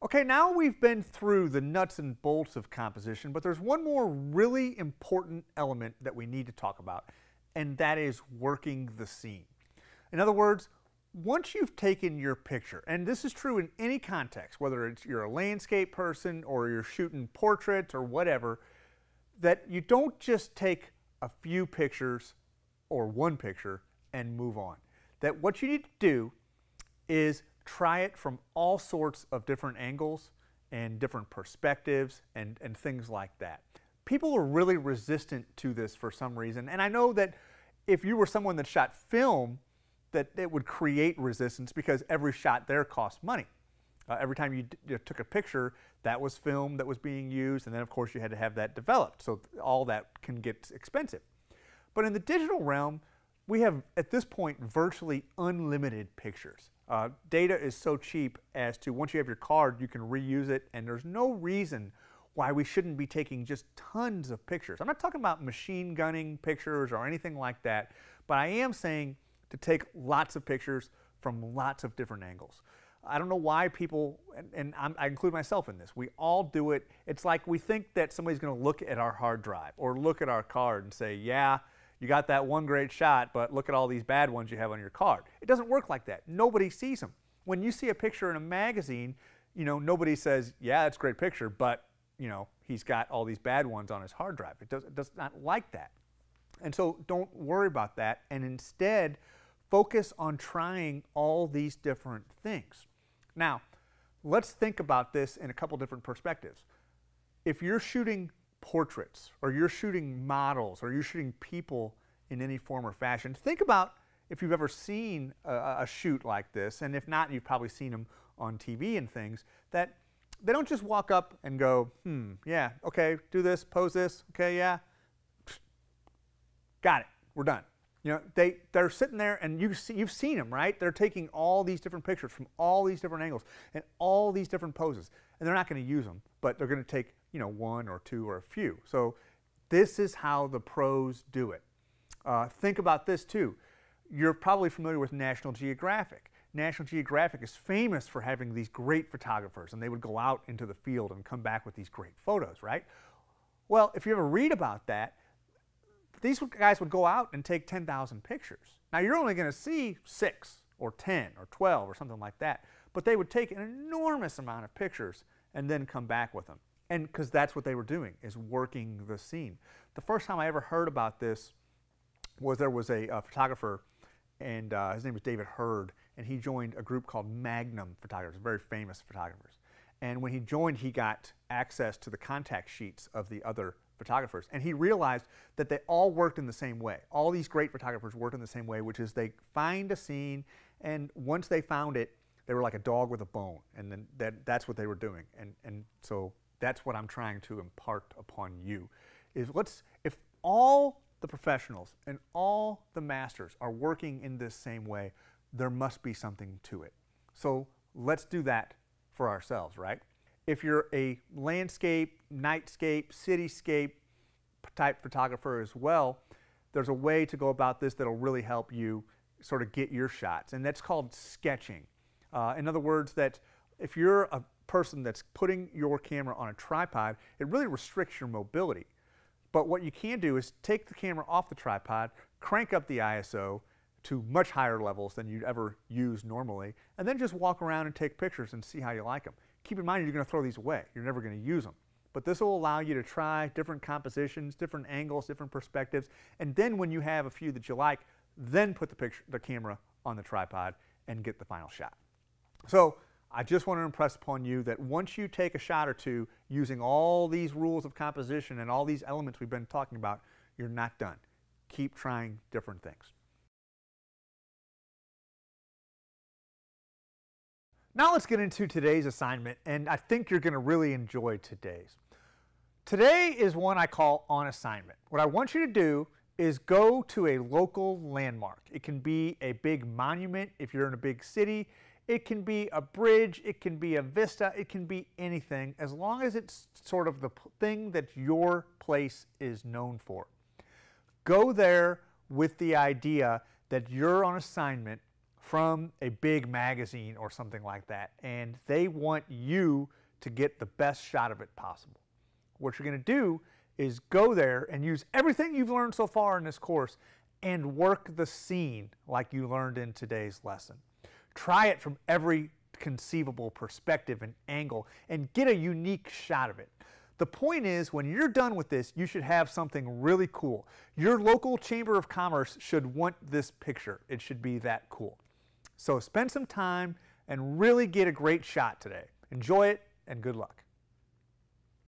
Okay, now we've been through the nuts and bolts of composition, but there's one more really important element that we need to talk about, and that is working the scene. In other words, once you've taken your picture, and this is true in any context, whether it's you're a landscape person or you're shooting portraits or whatever, that you don't just take a few pictures or one picture and move on. That what you need to do is try it from all sorts of different angles and different perspectives and, and things like that. People are really resistant to this for some reason, and I know that if you were someone that shot film, that it would create resistance because every shot there costs money. Uh, every time you, you, took a picture, that was film that was being used, and then of course you had to have that developed. So all that can get expensive. But in the digital realm, we have at this point virtually unlimited pictures. Uh, data is so cheap as to once you have your card, you can reuse it, and there's no reason why we shouldn't be taking just tons of pictures. I'm not talking about machine gunning pictures or anything like that, but I am saying to take lots of pictures from lots of different angles. I don't know why people, and, and i include myself in this, we all do it. It's like we think that somebody's going to look at our hard drive or look at our card and say, yeah, you got that one great shot, but look at all these bad ones you have on your card. It doesn't work like that. Nobody sees them. When you see a picture in a magazine, you know, nobody says, yeah, that's a great picture, but, you know, he's got all these bad ones on his hard drive. It does, it does not like that. And so don't worry about that. And instead, focus on trying all these different things. Now, let's think about this in a couple different perspectives. If you're shooting portraits or you're shooting models or you're shooting people in any form or fashion, think about if you've ever seen a, a, shoot like this, and if not, you've probably seen them on TV and things, that they don't just walk up and go, hmm, yeah, okay, do this, pose this, okay, yeah, got it, we're done. You know, they, they're sitting there and you see, you've seen them, right? They're taking all these different pictures from all these different angles and all these different poses. And they're not going to use them, but they're going to take you know, one or two or a few. So this is how the pros do it. Uh, think about this too. You're probably familiar with National Geographic. National Geographic is famous for having these great photographers, and they would go out into the field and come back with these great photos, right? Well, if you ever read about that, these guys would go out and take 10,000 pictures. Now, you're only going to see six or 10 or 12 or something like that, but they would take an enormous amount of pictures and then come back with them and because that's what they were doing is working the scene. The first time I ever heard about this was there was a, photographer, and uh, his name was David Hurn, and he joined a group called Magnum Photographers, very famous photographers. And when he joined, he got access to the contact sheets of the other photographers, and he realized that they all worked in the same way. All these great photographers worked in the same way, which is they find a scene, and once they found it, they were like a dog with a bone, and then that, that's what they were doing. And, and so that's what I'm trying to impart upon you. Is let's if all the professionals and all the masters are working in this same way, there must be something to it. So let's do that for ourselves, right? If you're a landscape, nightscape, cityscape type photographer as well, there's a way to go about this that'll really help you sort of get your shots, and that's called sketching. Uh, in other words, that if you're a person that's putting your camera on a tripod, it really restricts your mobility. But what you can do is take the camera off the tripod, crank up the ISO to much higher levels than you'd ever use normally, and then just walk around and take pictures and see how you like them. Keep in mind you're going to throw these away. You're never going to use them. But this will allow you to try different compositions, different angles, different perspectives, and then when you have a few that you like, then put the picture, the camera on the tripod and get the final shot. So I just want to impress upon you that once you take a shot or two using all these rules of composition and all these elements we've been talking about, you're not done. Keep trying different things. Now let's get into today's assignment, and I think you're going to really enjoy today's. Today is one I call on assignment. What I want you to do is go to a local landmark. It can be a big monument if you're in a big city. It can be a bridge, it can be a vista, it can be anything, as long as it's sort of the thing that your place is known for. Go there with the idea that you're on assignment from a big magazine or something like that, and they want you to get the best shot of it possible. What you're going to do is go there and use everything you've learned so far in this course and work the scene like you learned in today's lesson. Try it from every conceivable perspective and angle and get a unique shot of it. The point is, when you're done with this, you should have something really cool. Your local Chamber of Commerce should want this picture. It should be that cool. So spend some time and really get a great shot today. Enjoy it and good luck.